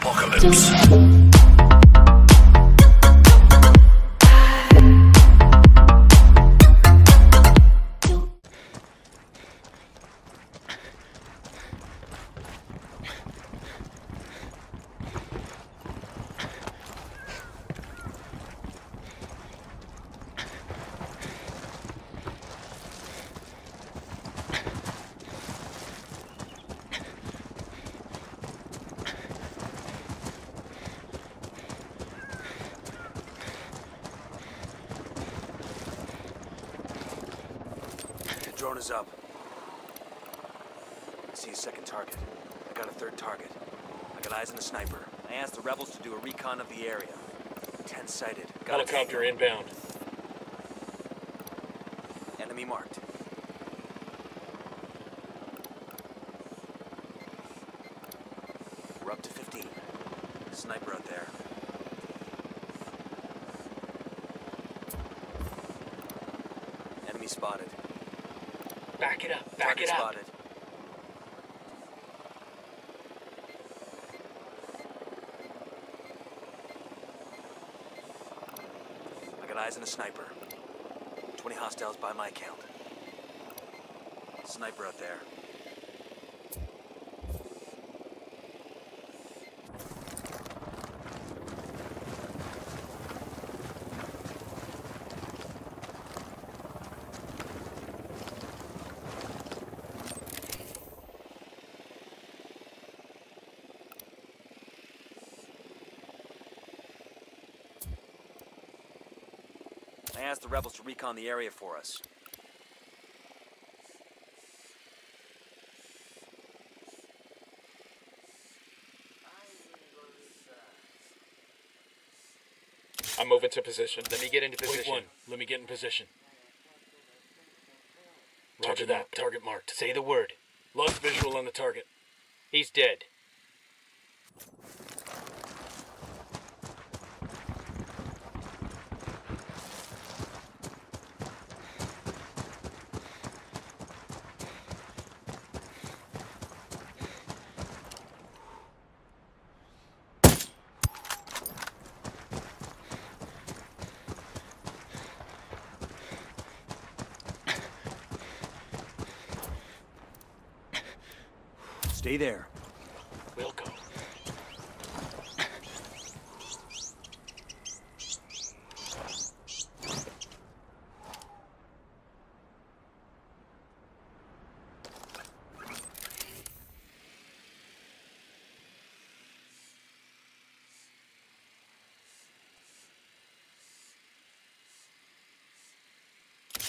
Apocalypse. Drone is up. I see a second target. I got a third target. I got eyes on the sniper. I asked the rebels to do a recon of the area. Ten sighted. Got Helicopter inbound. Enemy marked. We're up to 15. Sniper out there. Enemy spotted. Back it up. Back Target it up. spotted. I got eyes on a sniper. 20 hostiles by my count. Sniper out there. I asked the rebels to recon the area for us. I'm moving to position. Let me get into position. one. Let me get in position. Roger Target that. marked. Target marked. Say the word. Lost visual on the target. He's dead. Stay there. We'll go.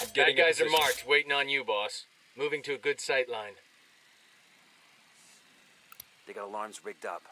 I'm Bad guys are marked, waiting on you, boss. Moving to a good sight line. They got alarms rigged up.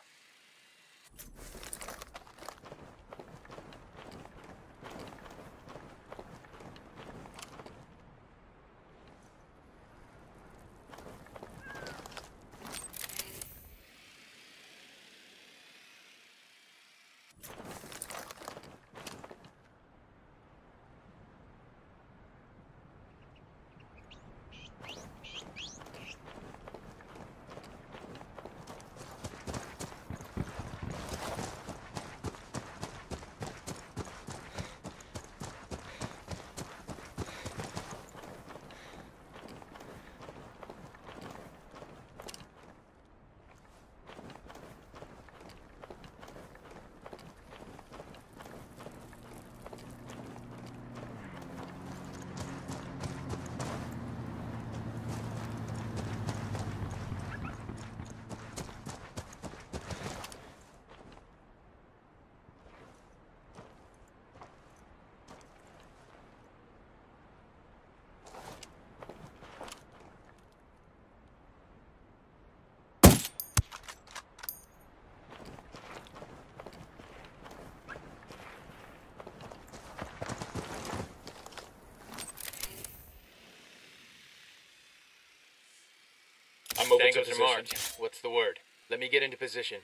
I'm moving to position. marked. What's the word? Let me get into position.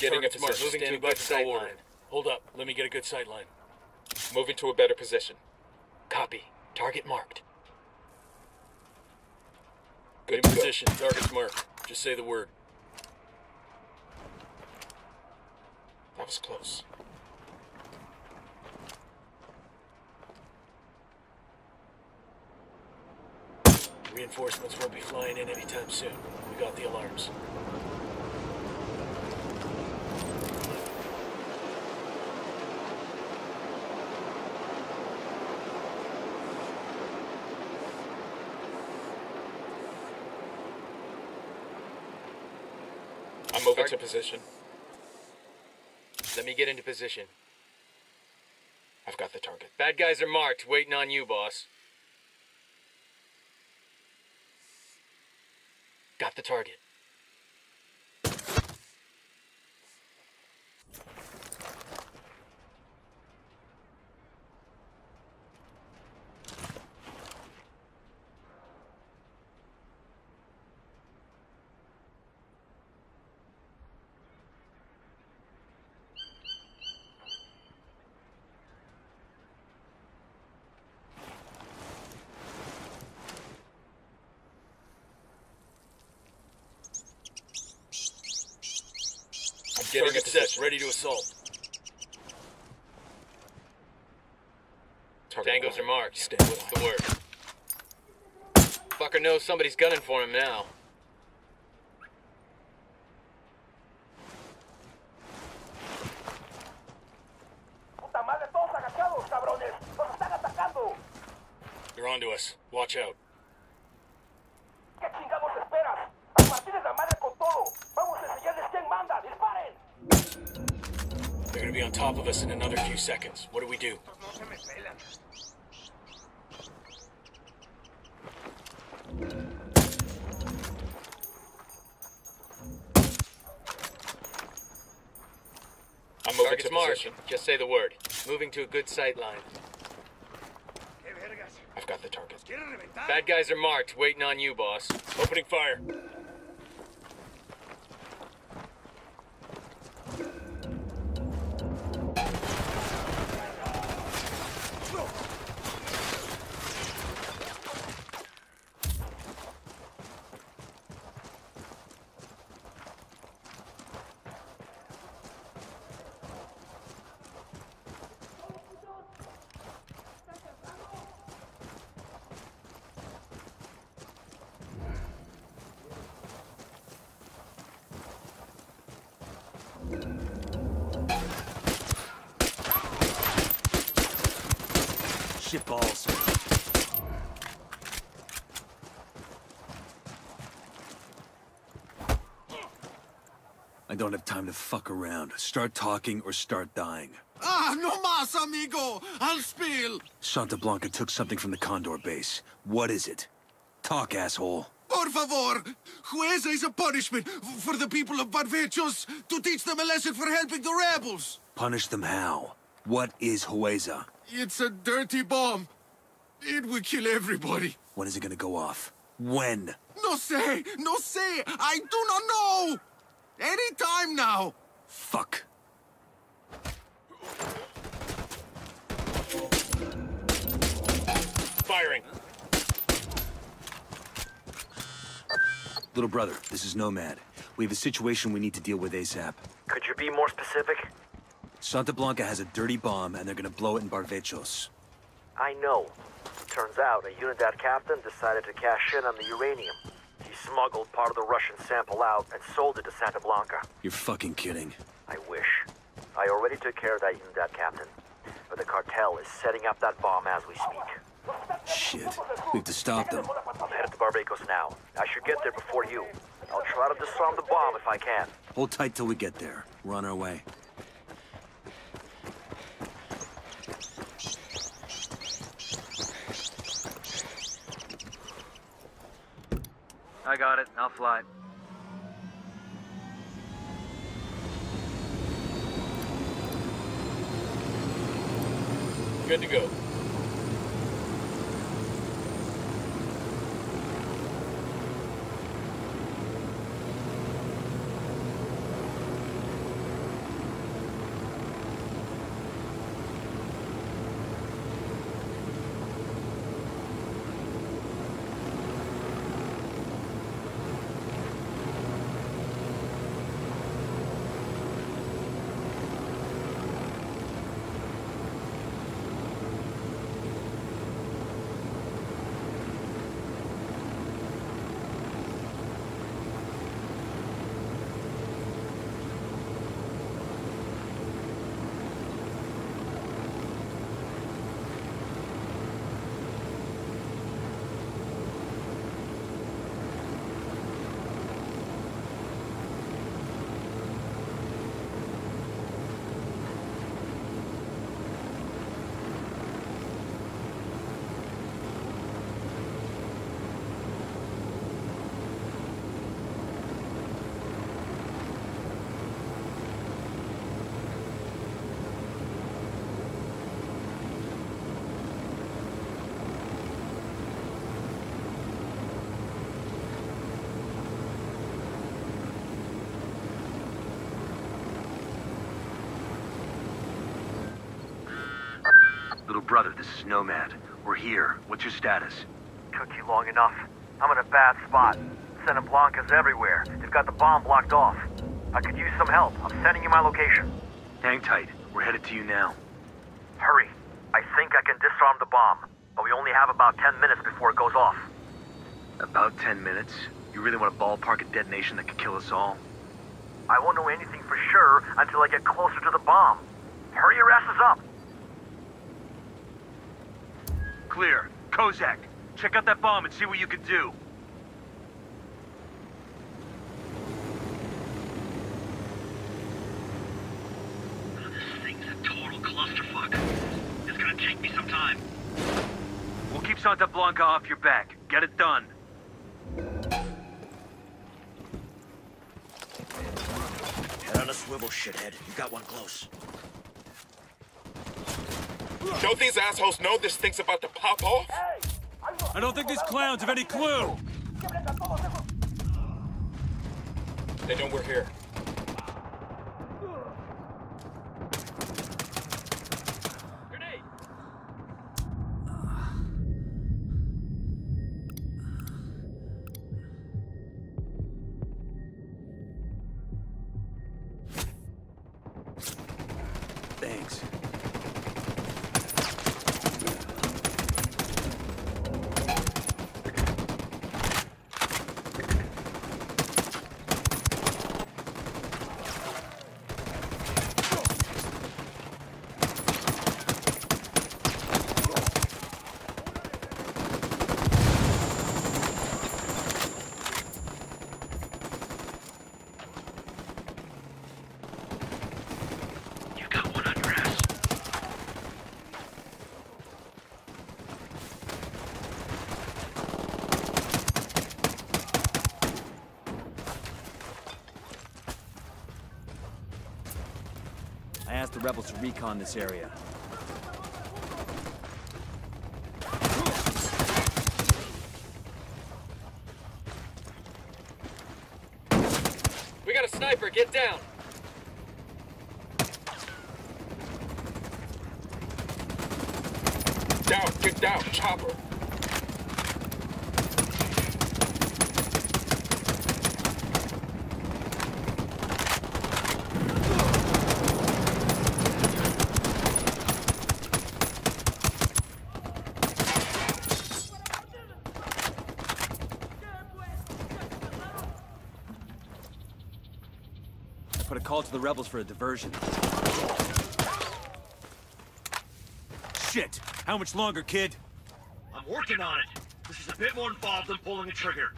Getting position. Moving to a good sight order. line. Hold up. Let me get a good sight line. Moving to a better position. Copy. Target marked. Good In to go. position. Target's marked. Just say the word. That was close. Reinforcements won't be flying in anytime soon. We got the alarms. I'm moving Target- to position. Let me get into position. I've got the target. Bad guys are marked, waiting on you, boss. Got the target. Getting Target it set. Ready to assault. Target Tangos are marked. Stand What's the word? Fucker knows somebody's gunning for him now. ¡Puta madre, todos agachados, cabrones! ¡Nos están atacando! They're onto us. Watch out. Gonna be on top of us in another few seconds. What do we do? No se me pelan. I'm moving Target's to marked. position. Just say the word. Moving to a good sight line. I've got the target. Bad guys are marked, waiting on you, boss. Opening fire. Shit balls. I don't have time to fuck around. Start talking or start dying. Ah, no más, amigo! I'll spill! Santa Blanca took something from the Condor base. What is it? Talk, asshole. Por favor! Jueza is a punishment for the people of Barvechos to teach them a lesson for helping the rebels! Punish them how? What is Hueza? It's a dirty bomb. It will kill everybody. When is it gonna go off? When? No say! No say! I do not know! Any time now! Fuck. Firing. Little brother, this is Nomad. We have a situation we need to deal with ASAP. Could you be more specific? Santa Blanca has a dirty bomb and they're gonna blow it in Barvechos. I know. Turns out a Unidad captain decided to cash in on the uranium. He smuggled part of the Russian sample out and sold it to Santa Blanca. You're fucking kidding. I wish. I already took care of that Unidad captain. But the cartel is setting up that bomb as we speak. Shit. We have to stop them. I'm headed to Barbacos now. I should get there before you. I'll try to disarm the bomb if I can. Hold tight till we get there. We're on our way. I got it. I'll fly. Good to go. Brother, this is Nomad. We're here. What's your status? Took you long enough. I'm in a bad spot. Santa Blanca's everywhere. They've got the bomb blocked off. I could use some help. I'm sending you my location. Hang tight. We're headed to you now. Hurry. I think I can disarm the bomb, but we only have about 10 minutes before it goes off. About 10 minutes? You really want to ballpark a detonation that could kill us all? I won't know anything for sure until I get closer to the bomb. Hurry your asses up. Clear. Kozak, check out that bomb and see what you can do. This thing's a total clusterfuck. It's gonna take me some time. We'll keep Santa Blanca off your back. Get it done. Head on a swivel, shithead. You got one close. Don't these assholes know this thing's about to pop off? Hey, I don't think these clowns have any clue. Quebren a todos esos They know we're here. Rebels to recon this area. We got a sniper. Get down. Down, get down, chopper. I put a call to the rebels for a diversion. Shit! How much longer, kid? I'm working on it. This is a bit more involved than pulling a trigger.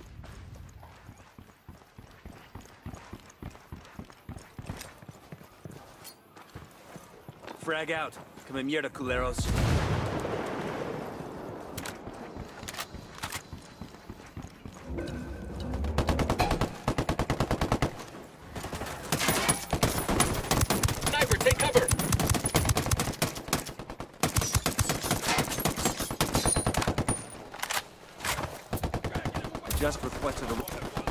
Frag out. Come mierda, culeros. Sniper, take cover. I just requested a...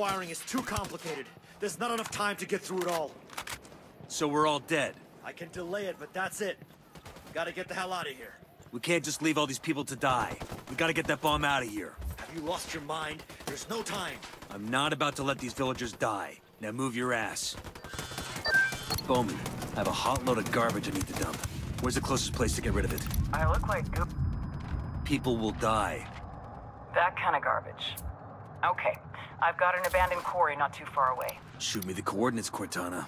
wiring is too complicated. There's not enough time to get through it all. So we're all dead. I can delay it, but that's it. We Gotta get the hell out of here. We can't just leave all these people to die. We gotta get that bomb out of here. Have you lost your mind? There's no time. I'm not about to let these villagers die. Now move your ass. Bowman, I have a hot load of garbage I need to dump. Where's the closest place to get rid of it? I look like goop. People will die. That kind of garbage. Okay, I've got an abandoned quarry not too far away. Shoot me the coordinates, Cortana.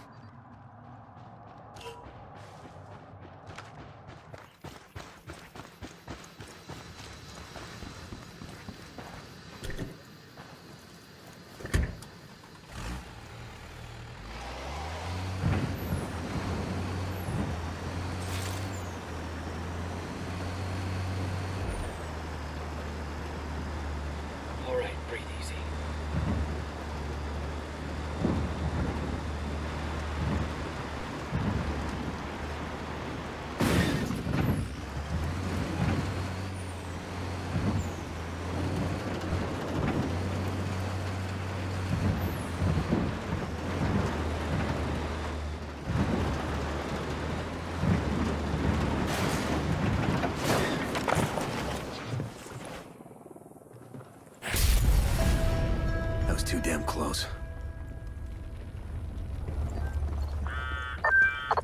was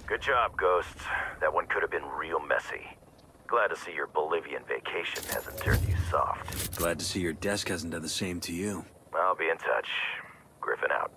Good job, Ghosts. That one could have been real messy. Glad to see your Bolivian vacation hasn't turned you soft. Glad to see your desk hasn't done the same to you. I'll be in touch. Griffin out.